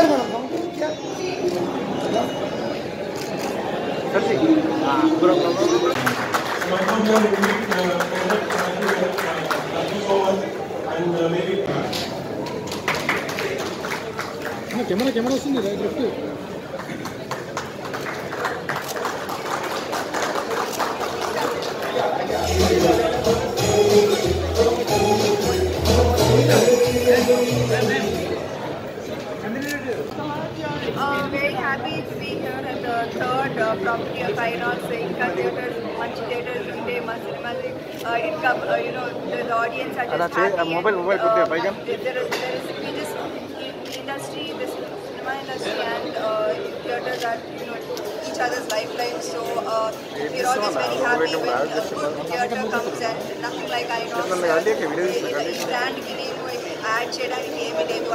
hermano, confianza. Casi. Ah, pero no. Camera camera Uh, very happy to be here at the third uh, property of Inox, the Inca Theatres, Manchi Theatres, Inde, uh, Income, uh, you know, the, audience are just happy. And, mobile, mobile, uh, there, there is, there is, we just, industry, this cinema industry and uh, theatres that. you know, each other's lifeline. So uh, we're always very happy when uh, good theatre comes and nothing like Inox. Uh, brand, we need to add, shade, and name it,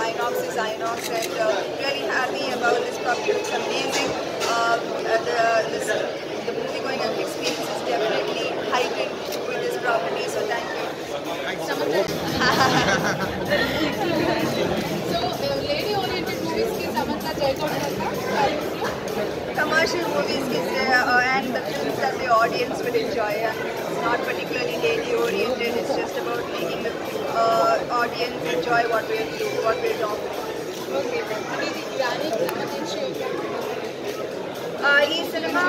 Inox and uh, really happy about this property. It's amazing. Um, uh, the, this, the movie going on experience is definitely heightened with this property. So thank you. so uh, lady-oriented movies के समझना Commercial movies uh, uh, and the films that the audience would enjoy. And it's not particularly lady-oriented. It's just about making the uh, audience enjoy what we're what we're doing. Uh, he's in about